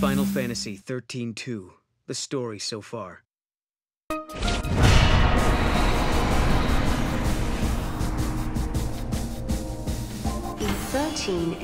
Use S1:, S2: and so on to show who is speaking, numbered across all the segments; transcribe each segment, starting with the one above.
S1: Final Fantasy 13-2, the story so far.
S2: E13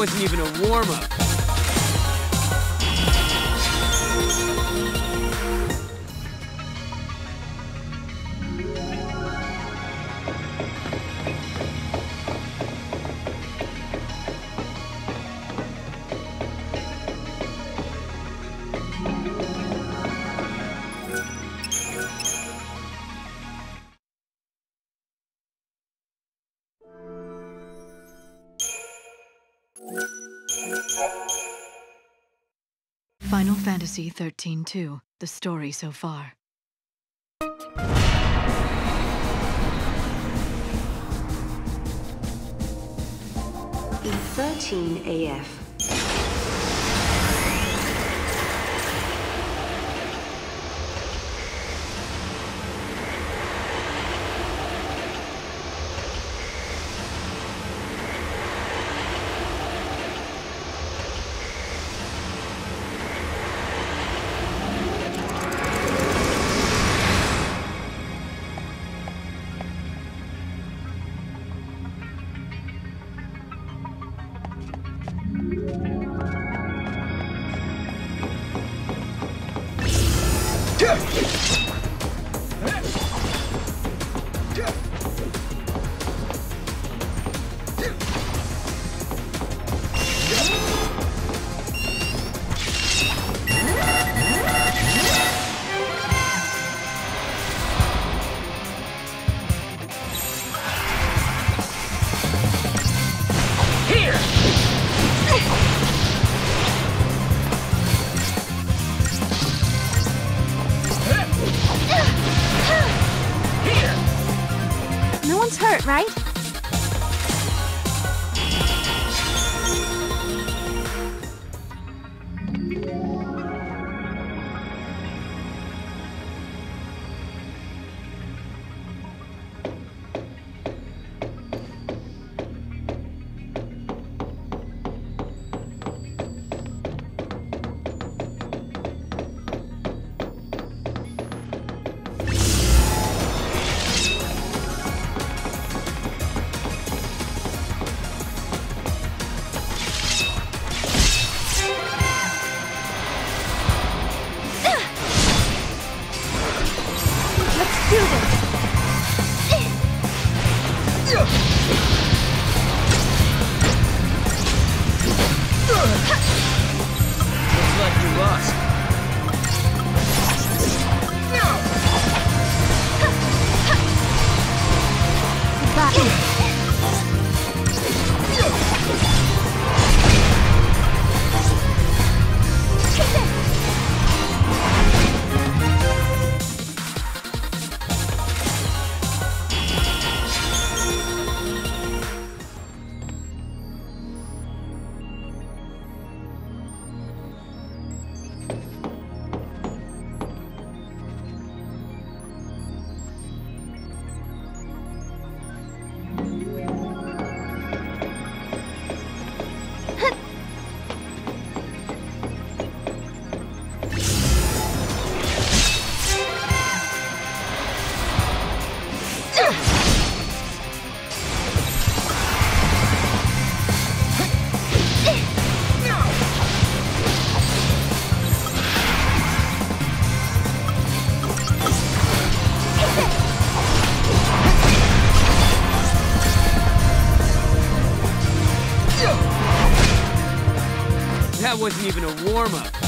S1: wasn't even a warm-up.
S3: Final Fantasy 13-2, the story so far.
S2: E13 AF.
S1: No
S4: one's hurt,
S1: right? Wasn't even a warm-up. Good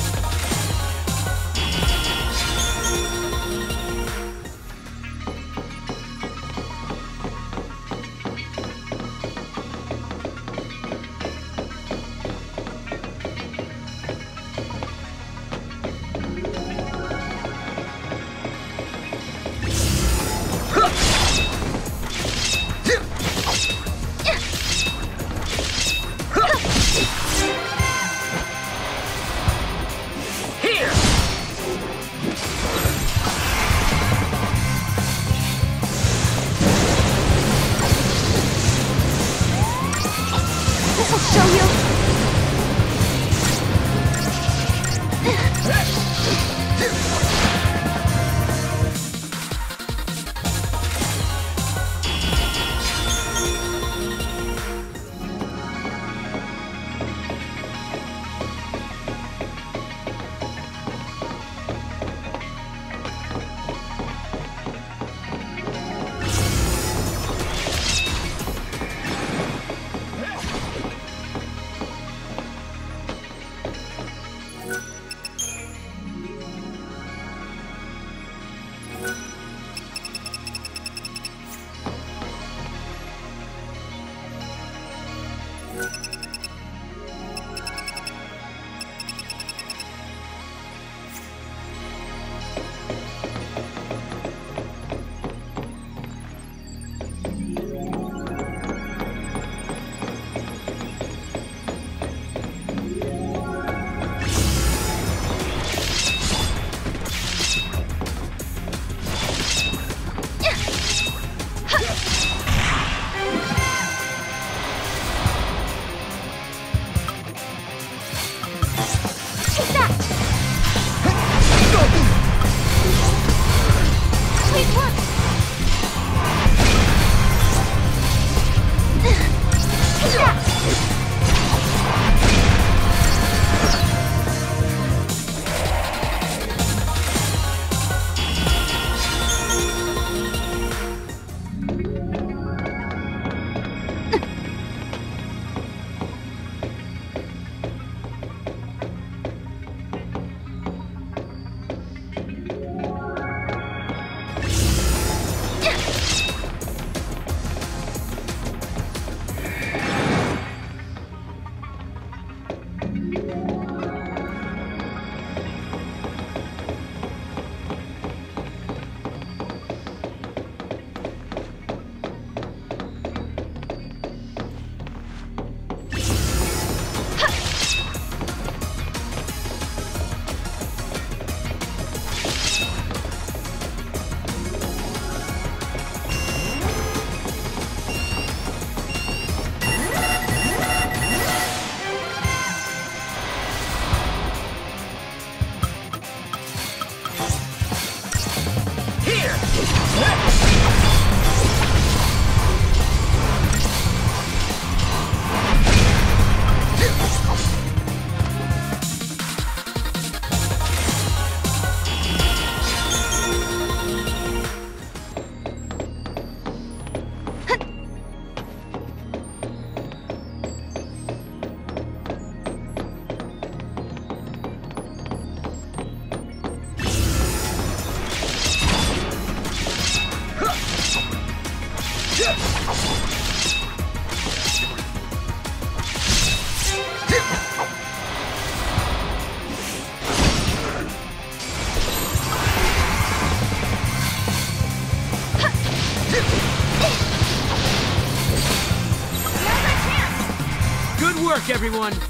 S1: everyone!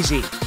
S5: Too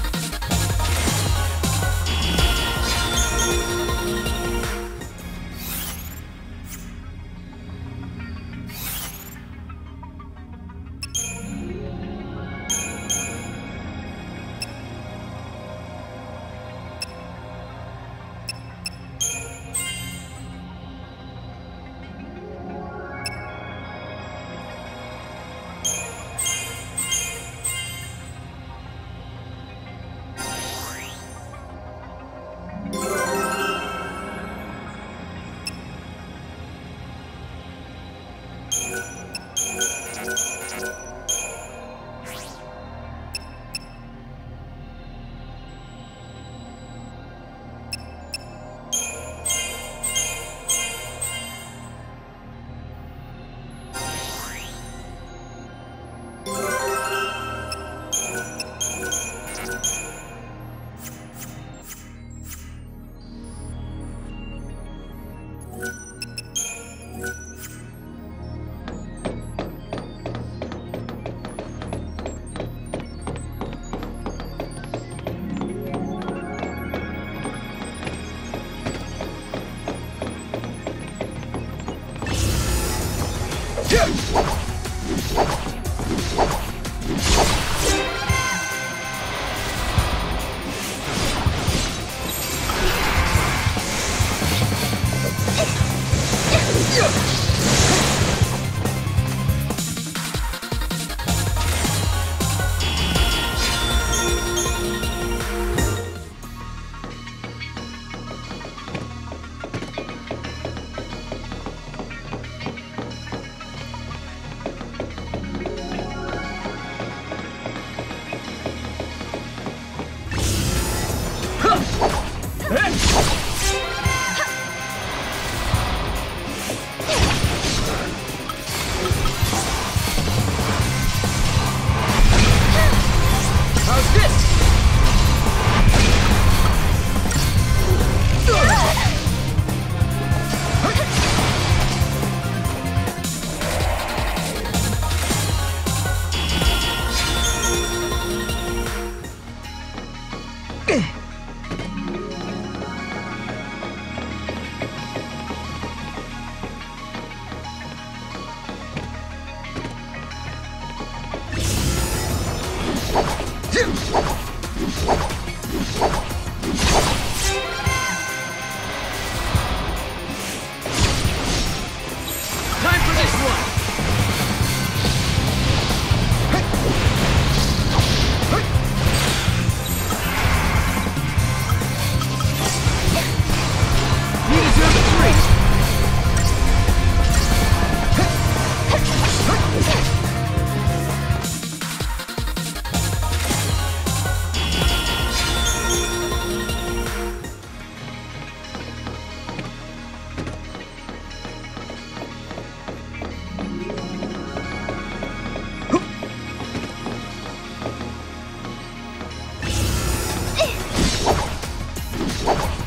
S5: easy.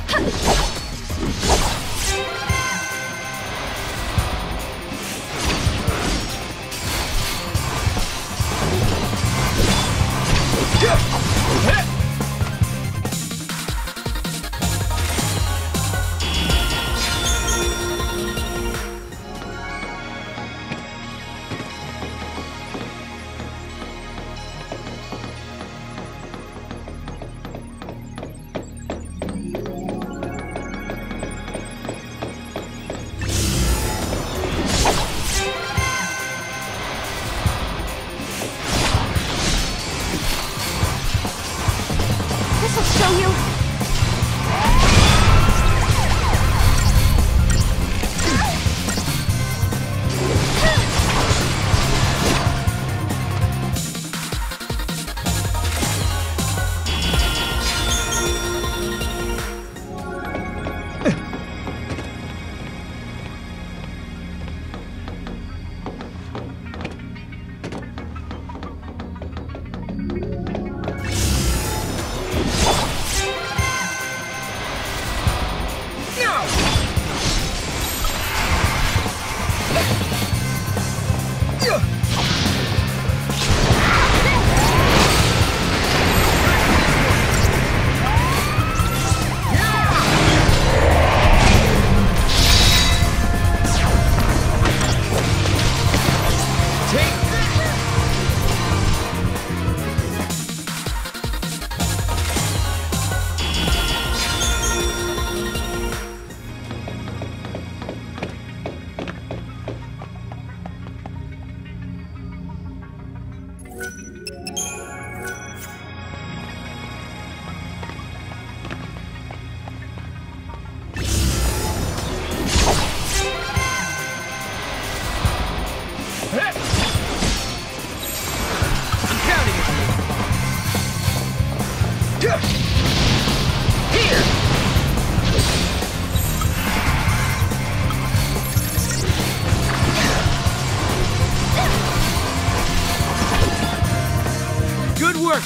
S3: This'll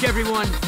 S1: everyone!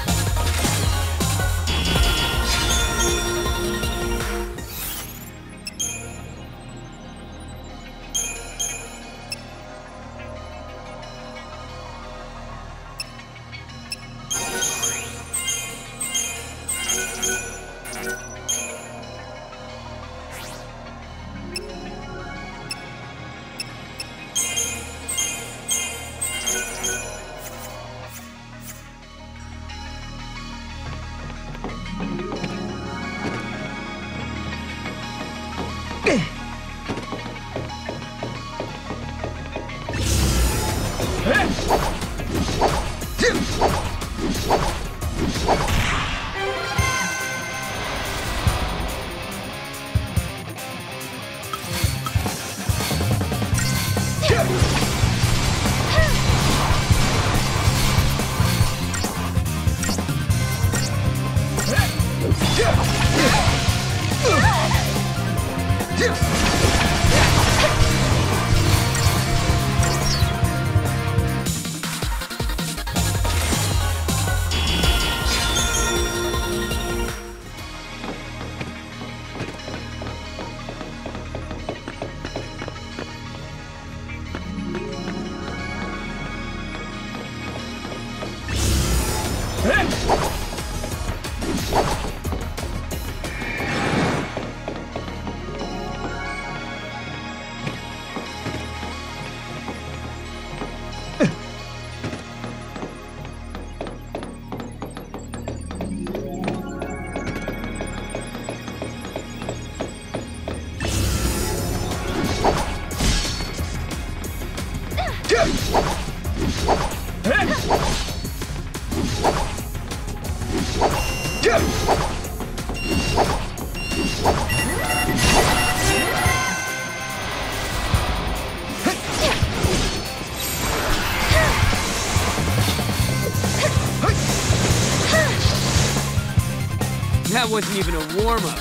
S1: wasn't even a warm-up. Take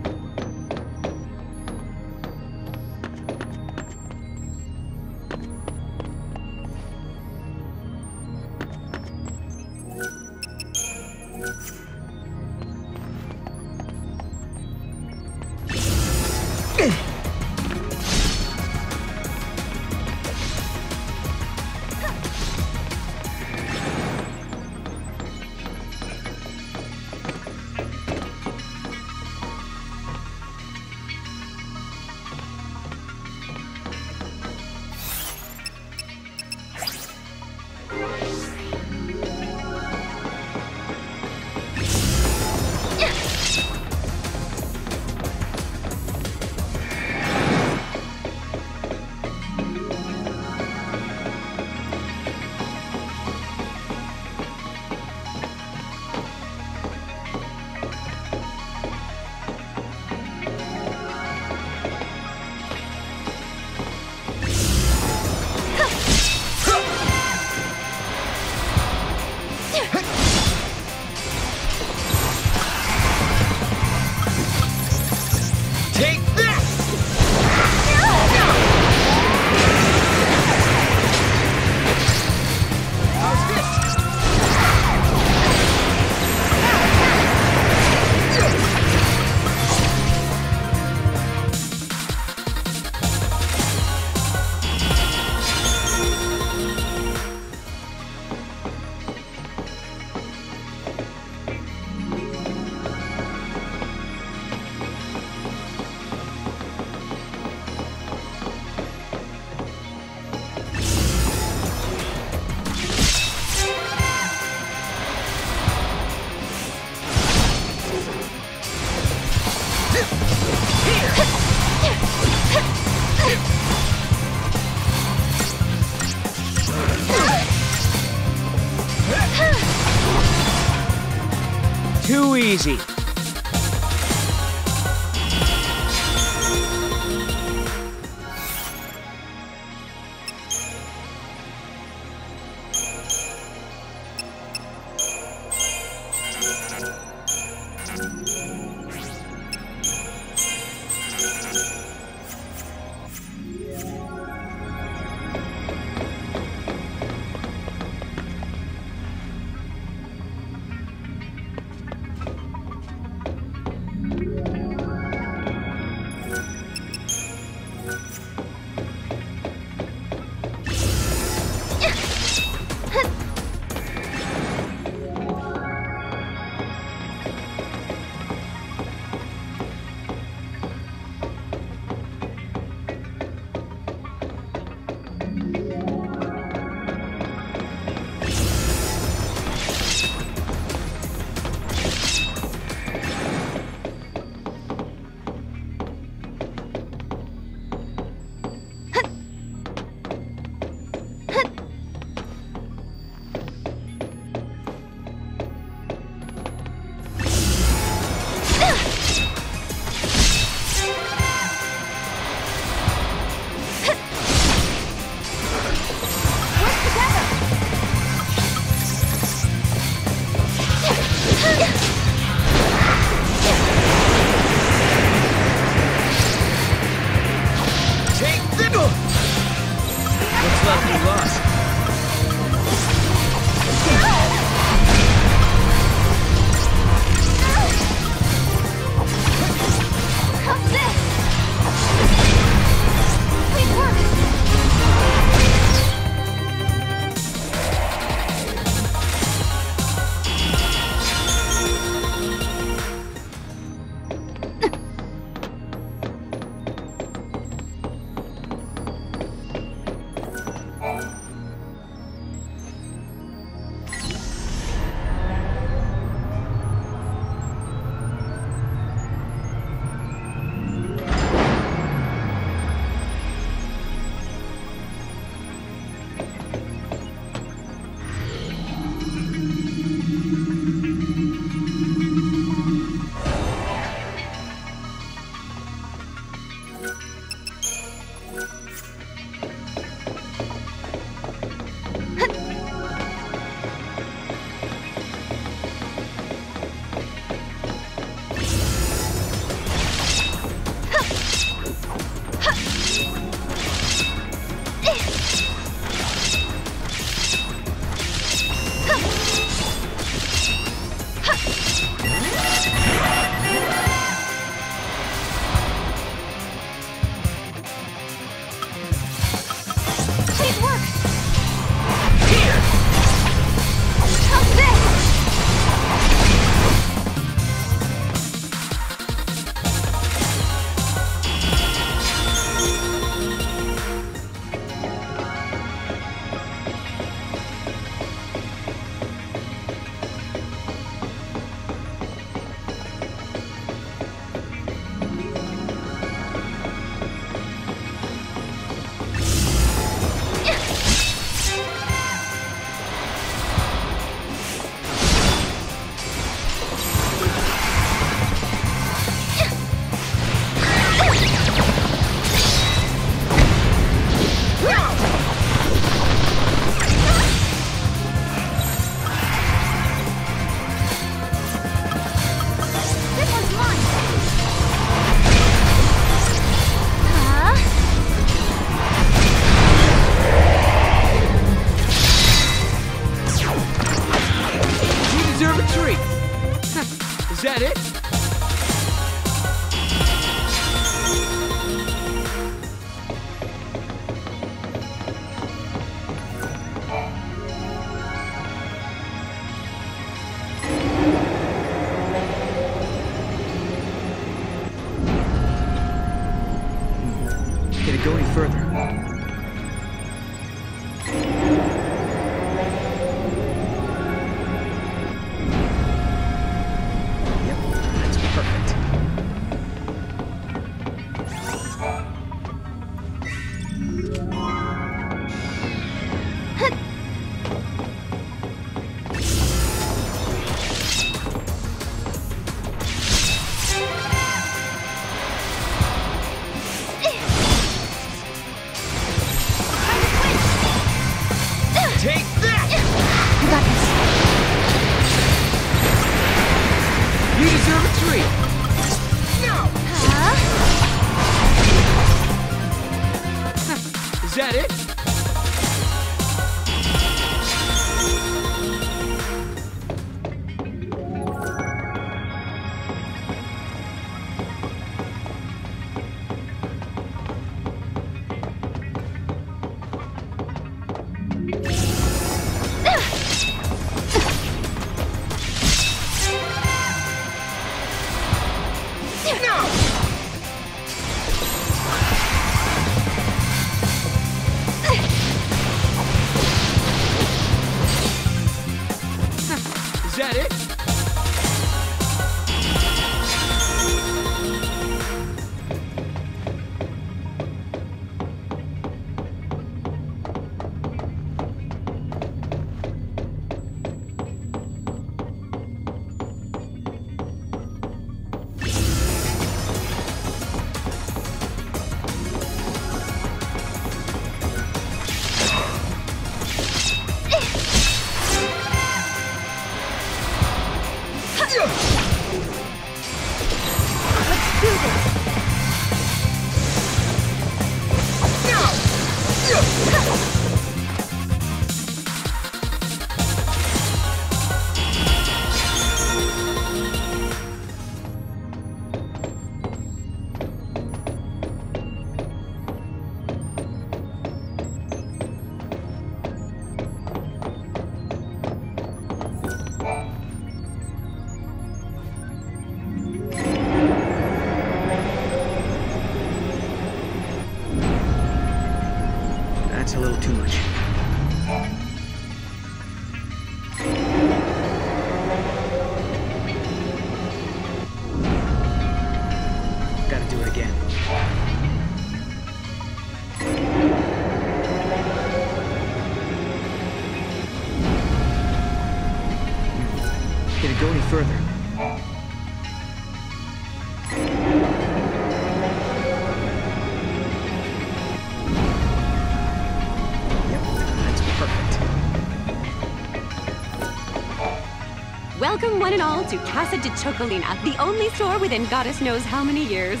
S6: Welcome, one and all, to Casa de Chocolina, the only store within goddess knows how many years.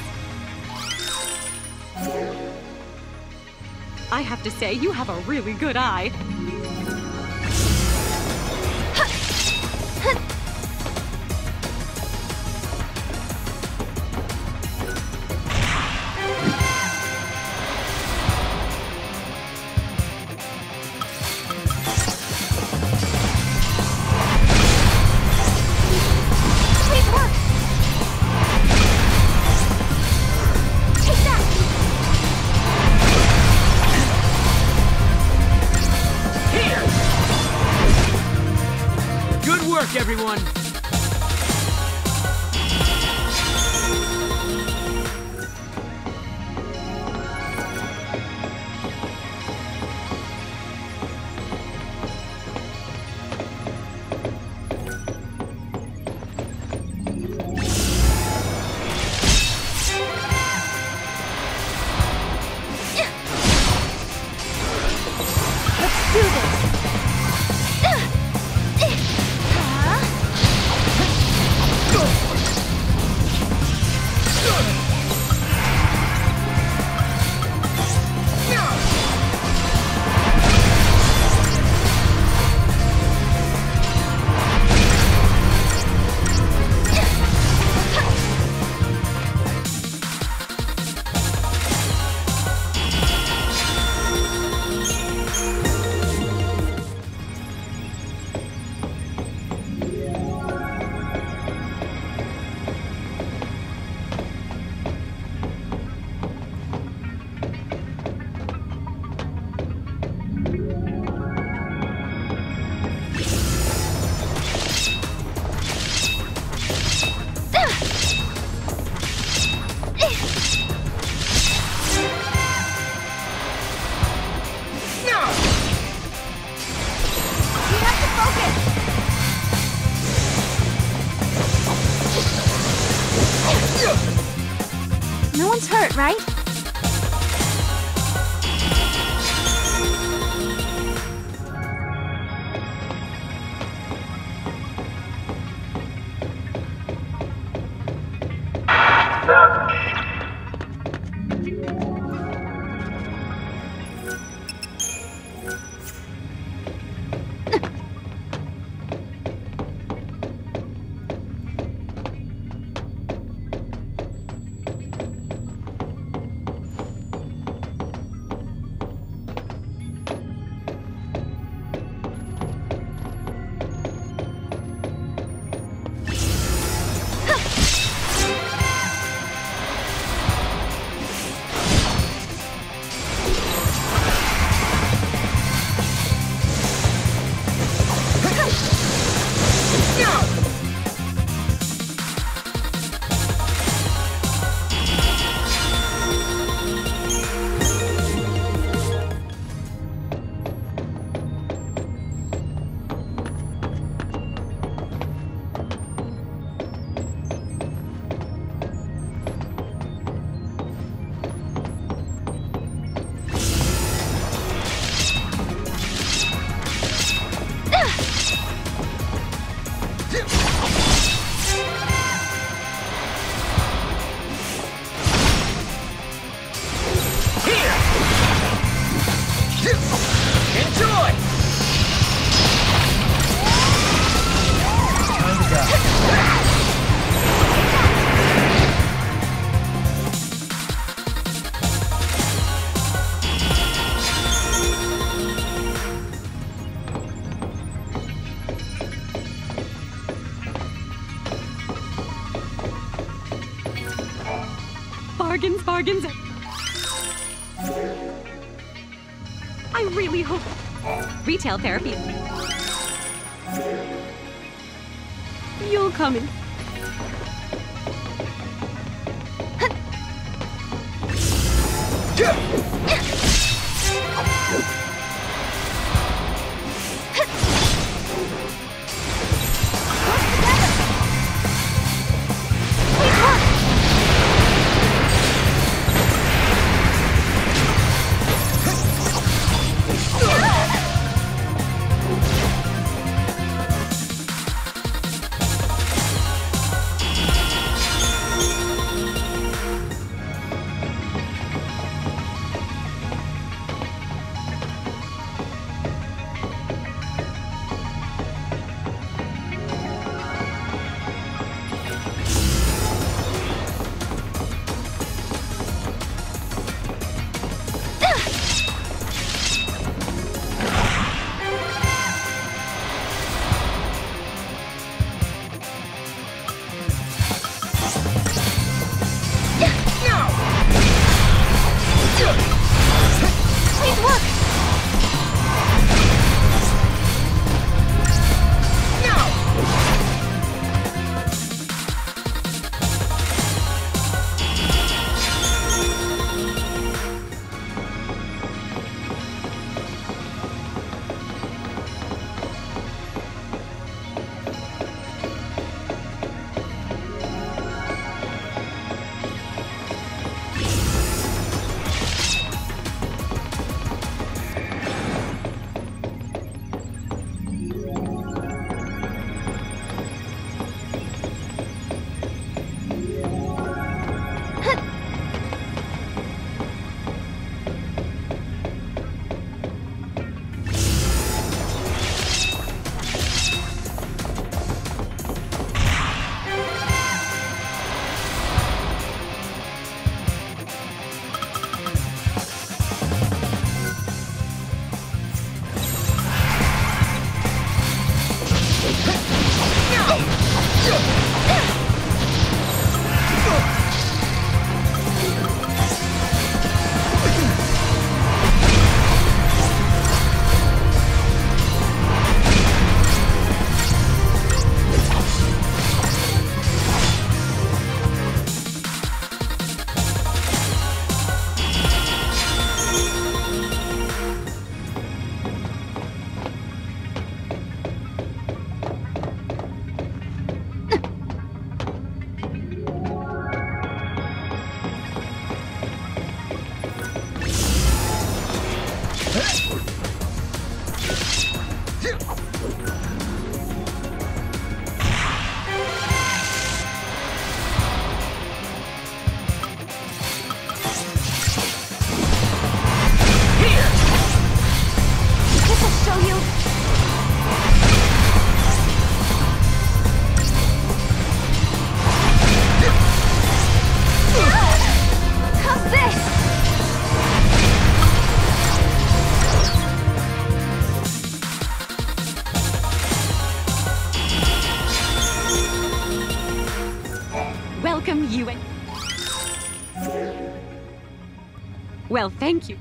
S6: I have to say, you have a really good eye.
S1: Enjoy!
S6: Therapy. You'll come in.
S1: Well, thank you.